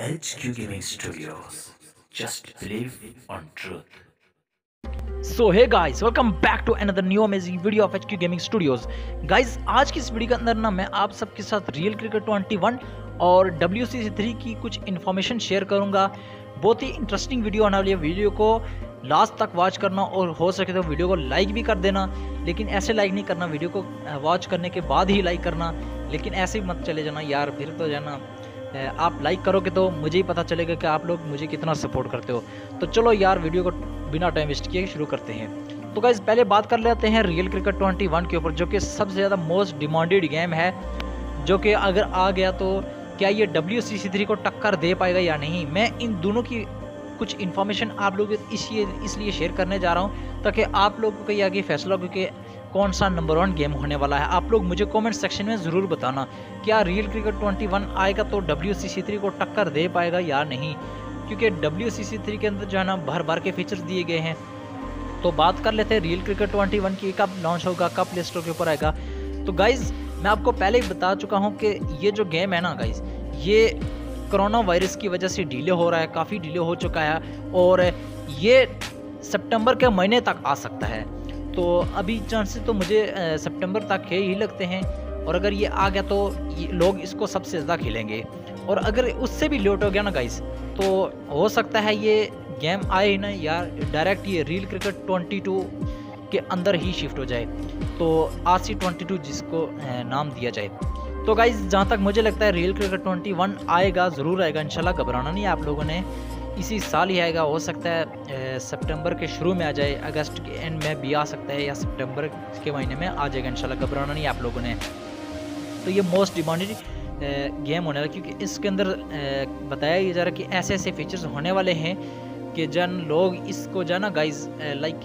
Gaming Studios. Just believe on truth. So guys welcome back to another new amazing video of H Q gaming guys आज की इस video के अंदर ना मैं आप सबके साथ रियल क्रिकेट 21 और डब्ल्यू सी थ्री की कुछ इन्फॉर्मेशन शेयर करूँगा। बहुत ही इंटरेस्टिंग वीडियो आने वाली है वीडियो को। लास्ट तक वॉच करना और हो सके तो वीडियो को लाइक भी कर देना। लेकिन ऐसे लाइक नहीं करना वीडियो को वॉच करने के बाद ही लाइक करना। लेकिन ऐसे ही मत चले जाना यार, फिर तो जाना। आप लाइक करोगे तो मुझे ही पता चलेगा कि आप लोग मुझे कितना सपोर्ट करते हो। तो चलो यार वीडियो को बिना टाइम वेस्ट किए शुरू करते हैं। तो गाइज़ पहले बात कर लेते हैं रियल क्रिकेट 21 के ऊपर, जो कि सबसे ज़्यादा मोस्ट डिमांडेड गेम है, जो कि अगर आ गया तो क्या ये डब्ल्यू सी सी थ्री को टक्कर दे पाएगा या नहीं? मैं इन दोनों की कुछ इन्फॉर्मेशन आप लोग इसलिए इसलिए शेयर करने जा रहा हूँ, ताकि आप लोगों को ये आगे फैसला हो कि कौन सा नंबर वन गेम होने वाला है? आप लोग मुझे कमेंट सेक्शन में ज़रूर बताना। क्या रियल क्रिकेट 21 आएगा तो डब्ल्यू सी को टक्कर दे पाएगा या नहीं? क्योंकि डब्ल्यू सी के अंदर जो है ना भर भर के फीचर्स दिए गए हैं। तो बात कर लेते हैं रियल क्रिकेट 21 की कब लॉन्च होगा, कब प्ले स्टोर के ऊपर आएगा। तो गाइज़ मैं आपको पहले ही बता चुका हूँ कि ये जो गेम है ना गाइज़ ये कोरोना वायरस की वजह से डिले हो रहा है, काफ़ी डिले हो चुका है। और ये सितंबर के महीने तक आ सकता है। तो अभी चांसेस तो मुझे सितंबर तक है ही लगते हैं। और अगर ये आ गया तो लोग इसको सबसे ज़्यादा खेलेंगे। और अगर उससे भी लेट हो गया ना गाइस तो हो सकता है ये गेम आए ही ना यार डायरेक्ट ये रील क्रिकेट 22 के अंदर ही शिफ्ट हो जाए। तो आर सी ट्वेंटी जिसको नाम दिया जाए। तो गाइज़ जहाँ तक मुझे लगता है रियल क्रिकेट 21 आएगा, ज़रूर आएगा। इंशाल्लाह घबराना नहीं आप लोगों ने। इसी साल ही आएगा, हो सकता है सितंबर के शुरू में आ जाए, अगस्त के एंड में भी आ सकता है या सितंबर के महीने में आ जाएगा, इंशाल्लाह, घबराना नहीं आप लोगों ने। तो ये मोस्ट डिमांडेड गेम होने वाला क्योंकि इसके अंदर बताया जा रहा है कि ऐसे ऐसे फीचर्स होने वाले हैं कि जन लोग इसको जो ना गाइज़ लाइक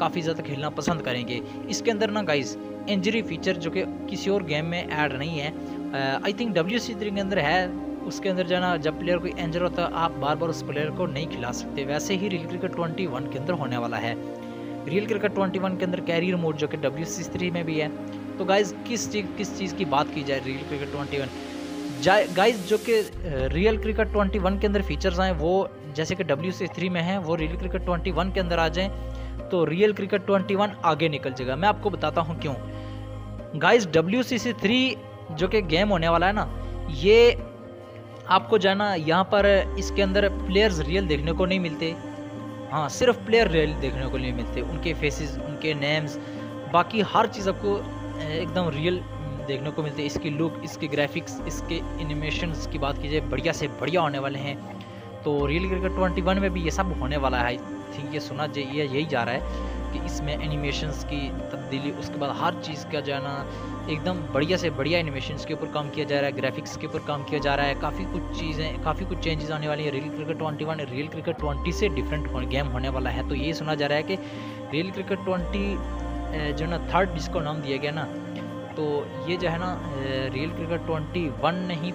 काफ़ी ज़्यादा खेलना पसंद करेंगे। इसके अंदर ना गाइज़ इंजरी फीचर जो कि किसी और गेम में ऐड नहीं है। I think W C three के अंदर है उसके अंदर जाना, जब प्लेयर कोई इंजर होता है आप बार बार उस प्लेयर को नहीं खिला सकते। वैसे ही रियल क्रिकेट ट्वेंटी वन के अंदर होने वाला है। रियल क्रिकेट ट्वेंटी वन के अंदर कैरियर मोड जो कि डब्ल्यू सी थ्री में भी है। तो गाइज़ किस चीज़ किस चीज़ की बात की जाए real cricket twenty one guys जो कि रियल क्रिकेट ट्वेंटी वन के अंदर फीचर्स आए, वो जैसे कि डब्ल्यू सी थ्री में है, वो रियल क्रिकेट ट्वेंटी वन के अंदर आ जाएँ तो रियल क्रिकेट ट्वेंटी वन आगे निकल जाएगा। मैं आपको बताता हूँ क्यों। Guys W C C three जो कि गेम होने वाला है ना, ये आपको जाना यहाँ पर, इसके अंदर प्लेयर्स रियल देखने को नहीं मिलते। हाँ सिर्फ़ प्लेयर रियल देखने को नहीं मिलते। उनके फेसेस उनके नेम्स बाकी हर चीज़ आपको एकदम रियल देखने को मिलते। इसकी लुक इसके ग्राफिक्स इसके एनिमेशन की बात की जाए बढ़िया से बढ़िया होने वाले हैं। तो रियल क्रिकेट ट्वेंटी वन में भी ये सब होने वाला है। आई थिंक ये सुना, ये यही जा रहा है। कि इसमें एनिमेशंस की तब्दीली, उसके बाद हर चीज़ का जो है ना एकदम बढ़िया से बढ़िया एनिमेशंस के ऊपर काम किया जा रहा है ग्राफिक्स के ऊपर काम किया जा रहा है, काफ़ी कुछ चीज़ें, काफ़ी कुछ चेंजेस आने वाली है। Real cricket twenty one real cricket twenty से डिफरेंट गेम होने वाला है। तो ये सुना जा रहा है कि रियल क्रिकेट ट्वेंटी जो ना थर्ड जिसको नाम दिया गया ना तो ये जो है ना रियल क्रिकेट ट्वेंटी वन नहीं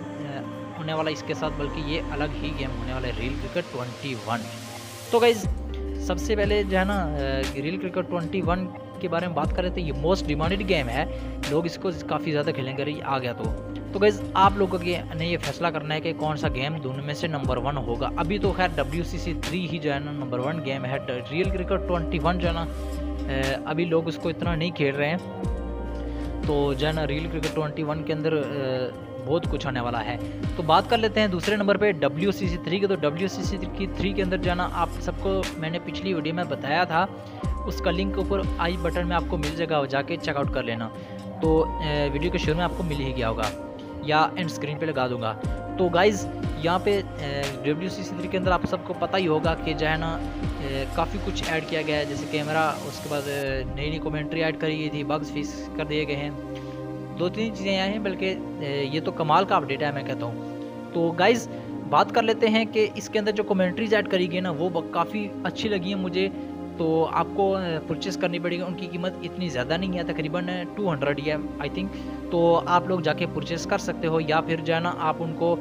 होने वाला इसके साथ, बल्कि ये अलग ही गेम होने वाला है रियल क्रिकेट ट्वेंटी वन तो गाइज़ सबसे पहले जो है ना रियल क्रिकेट ट्वेंटी वन के बारे में बात करें तो ये मोस्ट डिमांडेड गेम है। लोग इसको काफ़ी ज़्यादा खेलेंगे अगर आ गया तो। तो गैस आप लोगों के, ने ये फैसला करना है कि कौन सा गेम दोनों में से नंबर वन होगा। अभी तो खैर डब्ल्यू सी सी थ्री ही जो है ना नंबर वन गेम है। रियल क्रिकेट ट्वेंटी वन जो है ना अभी लोग उसको इतना नहीं खेल रहे हैं। तो जो है ना रियल क्रिकेट ट्वेंटी वन के अंदर बहुत कुछ आने वाला है। तो बात कर लेते हैं दूसरे नंबर पे डब्ल्यू सी सी थ्री के। तो डब्ल्यू सी सी की थ्री के अंदर जाना आप सबको मैंने पिछली वीडियो में बताया था। उसका लिंक ऊपर आई बटन में आपको मिल जाएगा जाके चेकआउट कर लेना। तो वीडियो के शुरू में आपको मिल ही गया होगा। या एंड स्क्रीन पे लगा दूँगा। तो गाइज़ यहाँ पे डब्ल्यू सी सी थ्री के अंदर आप सबको पता ही होगा कि जो है ना काफ़ी कुछ ऐड किया गया है। जैसे कैमरा उसके बाद नई नई कमेंट्री ऐड करी गई थी बग्स फिक्स कर दिए गए हैं। दो तीन चीज़ें आई हैं, बल्कि ये तो कमाल का अपडेट है, मैं कहता हूँ। तो गाइज़ बात कर लेते हैं कि इसके अंदर जो कमेंट्रीज ऐड करी गई ना, वो काफ़ी अच्छी लगी है मुझे। तो आपको परचेस करनी पड़ेगी, उनकी कीमत इतनी ज़्यादा नहीं है, तकरीबन टू हंड्रेड ही है आई थिंक तो आप लोग जाके परचेस कर सकते हो, या फिर जो है ना, आप उनको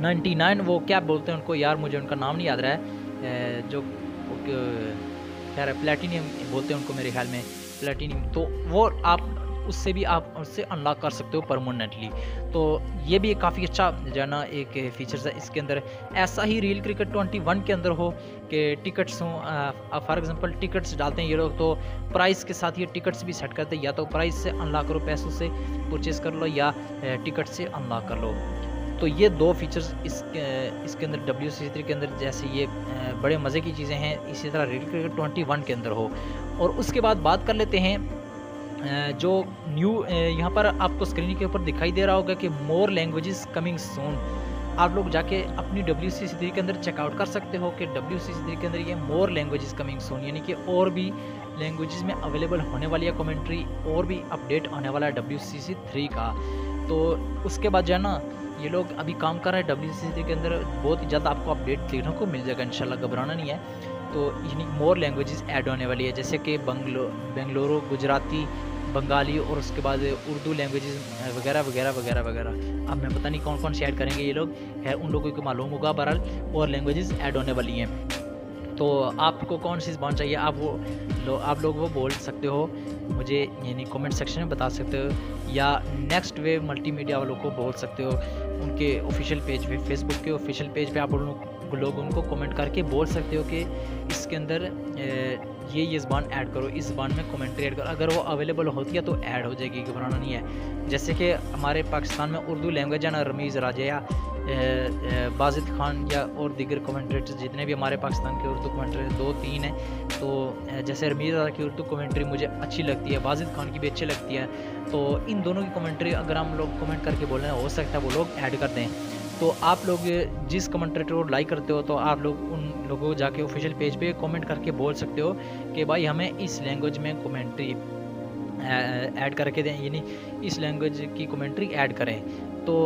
नाइन्टी नाइन वो क्या बोलते हैं उनको? यार, मुझे उनका नाम नहीं याद रहा है। जो खैर प्लेटिनियम बोलते हैं उनको मेरे ख्याल में प्लेटिनियम तो वो आप उससे भी आप उससे अनलॉक कर सकते हो परमानेंटली तो ये भी काफ़ी अच्छा जो है ना, एक फीचर्स है इसके अंदर। ऐसा ही रियल क्रिकेट ट्वेंटी वन के अंदर हो कि टिकट्स हों फॉर एग्जांपल टिकट्स डालते हैं ये लोग तो प्राइस के साथ ये टिकट्स भी सेट करते हैं, या तो प्राइस से अनलॉक करो पैसों से परचेज़ कर लो, या टिकट से अनलॉक कर लो। तो ये दो फीचर्स इस इसके अंदर डब्ल्यू सी थ्री के अंदर जैसे ये बड़े मज़े की चीज़ें हैं, इसी तरह रियल क्रिकेट ट्वेंटी वन के अंदर हो। और उसके बाद बात कर लेते हैं जो न्यू यहाँ पर आपको स्क्रीन के ऊपर दिखाई दे रहा होगा कि मोर लैंग्वेजेस कमिंग सोन आप लोग जाके अपनी डब्ल्यू सी सी के अंदर चेकआउट कर सकते हो कि डब्ल्यू सी सी के अंदर ये मोर लैंग्वेजेस कमिंग सोन यानी कि और भी लैंग्वेजेस में अवेलेबल होने वाली है कमेंट्री और भी अपडेट होने वाला है डब्ल्यू सी सी थ्री का। तो उसके बाद जो है ना, ये लोग अभी काम कर रहे हैं डब्ल्यू सी सी के अंदर, बहुत ही ज़्यादा आपको अपडेट देखने को मिल जाएगा, इंशाल्लाह, घबराना नहीं है। तो यानी मोर लैंग्वेजेस ऐड होने वाली है, जैसे कि बंगलो, बेंगलुरु, गुजराती, बंगाली और उसके बाद उर्दू लैंग्वेजेस वगैरह वगैरह वगैरह वगैरह। अब मैं पता नहीं कौन कौन से ऐड करेंगे ये लोग, है, उन लोगों को मालूम होगा, बहरहाल, और लैंग्वेजेस ऐड होने वाली हैं। तो आपको कौन सी ज़बान चाहिए? आप वो, लो, आप लोग वो बोल सकते हो, मुझे यानी कमेंट सेक्शन में बता सकते हो, या नेक्स्ट वेव मल्टीमीडिया वालों को बोल सकते हो। उनके ऑफिशियल पेज पे फेसबुक के ऑफिशियल पेज पे आप उन लोग उनको कमेंट करके बोल सकते हो कि इसके अंदर ये ये ज़बान ऐड करो, इस ज़बान में कमेंट्री ऐड करो। अगर वो अवेलेबल होती है तो ऐड हो जाएगी, घबराना नहीं है। जैसे कि हमारे पाकिस्तान में उर्दू लैंग्वेज है ना, रमीज़ राजा बाजिद खान या और दीगर कमेंट्रेटर जितने भी हमारे पाकिस्तान के उर्दू कमेंट्रेटर दो, तीन हैं। तो जैसे रमीज़ राजा की उर्दू कमेंट्री मुझे अच्छी लगती है, बाजिद खान की भी अच्छी लगती है। तो इन दोनों की कमेंट्री अगर हम लोग कमेंट करके बोल रहे हैं, हो सकता है वो लोग ऐड कर दें। तो आप लोग जिस कमेंट्रेटर को लाइक करते हो तो आप लोग उन लोगों को जाके ऑफिशियल पेज पे कमेंट करके बोल सकते हो कि भाई हमें इस लैंग्वेज में कमेंट्री ऐड करके दें, यानी इस लैंग्वेज की कमेंट्री ऐड करें। तो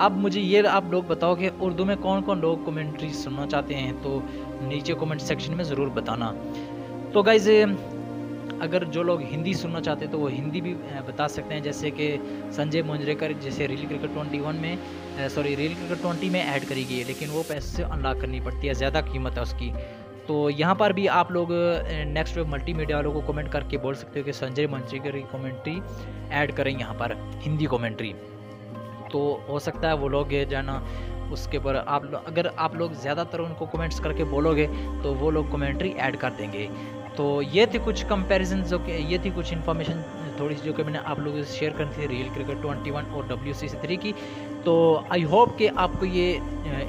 अब मुझे ये आप लोग बताओ कि उर्दू में कौन कौन लोग कमेंट्री सुनना चाहते हैं तो नीचे कमेंट सेक्शन में ज़रूर बताना। तो गाइज़ अगर जो लोग हिंदी सुनना चाहते हैं तो वो हिंदी भी बता सकते हैं। जैसे कि संजय मुंजरेकर, जैसे रील क्रिकेट ट्वेंटी वन में सॉरी रील क्रिकेट ट्वेंटी में ऐड करी गई है, लेकिन वो पैसे अनलॉक करनी पड़ती है, ज़्यादा कीमत है उसकी। तो यहाँ पर भी आप लोग नेक्स्ट वेब मल्टीमीडिया वालों को कमेंट करके बोल सकते हो कि संजय मंजरेकर की कमेंट्री ऐड करें यहाँ पर, हिंदी कमेंट्री तो हो सकता है वो लोग जाना उसके ऊपर आप अगर आप लोग ज़्यादातर उनको कमेंट्स करके बोलोगे तो वो लोग कमेंट्री ऐड कर देंगे। तो ये थी कुछ कंपैरिजन जो कि ये थी कुछ इन्फॉर्मेशन थोड़ी सी जो कि मैंने आप लोगों से शेयर करनी थी रियल क्रिकेट 21 और डब्ल्यू सी थ्री की। तो आई होप कि आपको ये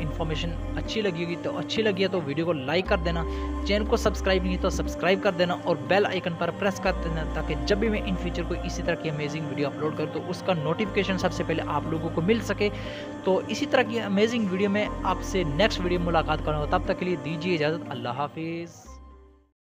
इन्फॉर्मेशन अच्छी लगी होगी। तो अच्छी लगी है तो वीडियो को लाइक कर देना। चैनल को सब्सक्राइब नहीं तो सब्सक्राइब कर देना और बेल आइकन पर प्रेस कर देना ताकि जब भी मैं इन फ्यूचर को इसी तरह की अमेजिंग वीडियो अपलोड करूँ तो उसका नोटिफिकेशन सबसे पहले आप लोगों को मिल सके। तो इसी तरह की अमेजिंग वीडियो में आपसे नेक्स्ट वीडियो मुलाकात करूँगा। तब तक के लिए दीजिए इजाज़त। अल्लाह हाफिज़।